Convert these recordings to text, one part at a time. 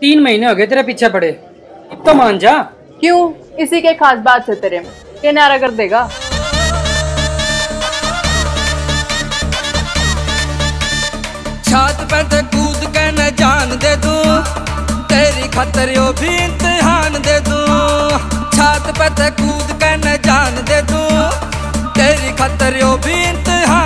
तीन महीने हो गए तेरे पीछे पड़े। अब तो मान जा। क्यों? इसी के खास बात है तेरे में। ये नारा कर देगा। छात पे ते कूद के न जान दे दूँ तेरी खातर यो भी इम्तिहान दे दूँ छात पे ते कूद के न जान दे दूँ तेरी खातर यो भी इम्तिहान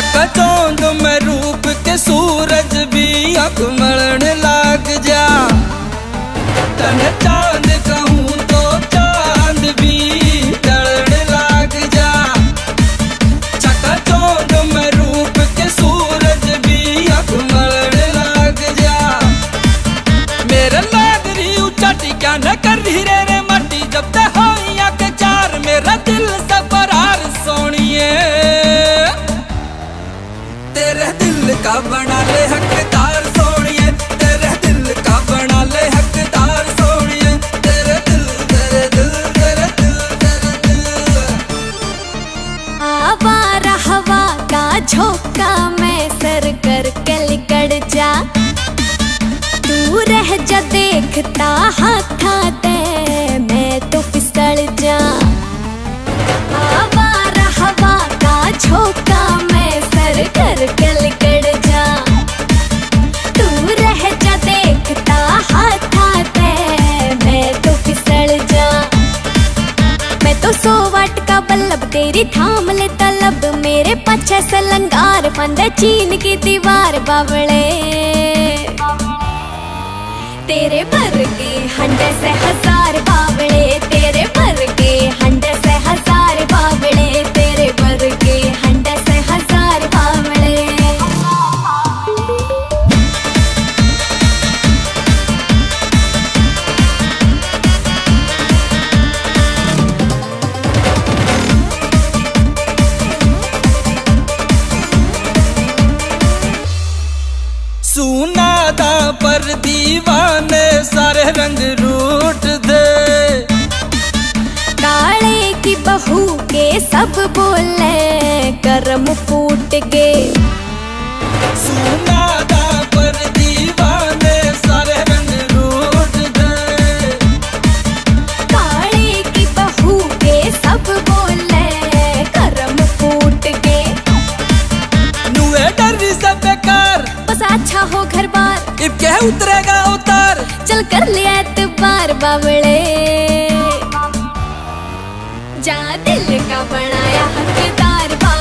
चकचौंध में रूप के सूरज भी अकमण लाग जा। तन चाँद कहूँ तो चाँद भी जलने लाग जा। चकचौंध में रूप के सूरज भी अकमण लाग जा। मेरे लाग रही ऊँचा टिका न कर रही रे रे मटी जब ते हो के चार, मेरा दिल से फरार सोनिए। तेरे दिल का बना ले हकदार, सोनिए। तेरे दिल का बना ले हकदार, सोनिए। तेरे दिल तेरे दिल तेरे दिल तेरे दिल। आवारा हवा का झोंका मैं सर कर के लिकड़ जा। तू रह जा देखता तेरी थाम ले तलब, मेरे पछे से लंगार चीन की दीवार बावले तेरे भर के हंडे से हज़ार दीवाने सारे रंग रूट दे। काले की बहू के सब बोले कर्म फूट के। ना हो घर बार। इबके उतरेगा उतार। चल कर लिया एतबार बाबड़े जा दिल का बनाया हकदार बा